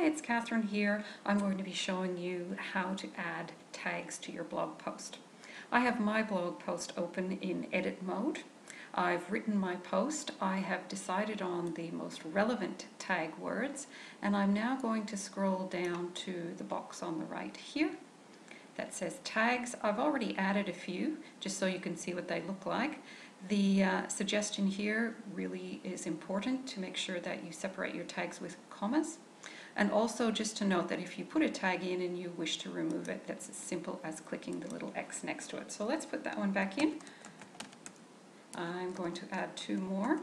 Hi, it's Catherine here. I'm going to be showing you how to add tags to your blog post. I have my blog post open in edit mode. I've written my post. I have decided on the most relevant tag words and I'm now going to scroll down to the box on the right here that says tags. I've already added a few just so you can see what they look like. The uh, suggestion here really is important to make sure that you separate your tags with commas. And also just to note that if you put a tag in and you wish to remove it, that's as simple as clicking the little X next to it. So let's put that one back in. I'm going to add two more.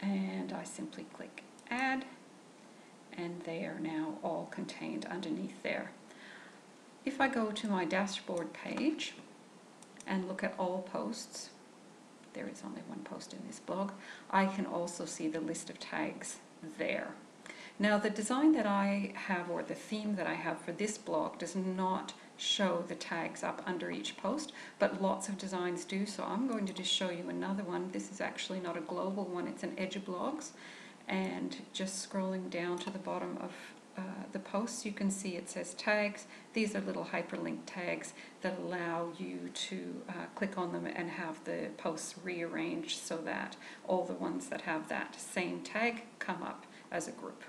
And I simply click add and they are now all contained underneath there. If I go to my dashboard page and look at all posts, there is only one post in this blog, I can also see the list of tags there. Now the design that I have or the theme that I have for this blog does not show the tags up under each post, but lots of designs do, so I'm going to just show you another one. This is actually not a global one, it's an Edublogs, and just scrolling down to the bottom of posts, you can see it says tags. These are little hyperlink tags that allow you to uh, click on them and have the posts rearranged so that all the ones that have that same tag come up as a group.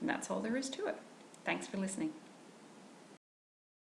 And that's all there is to it. Thanks for listening.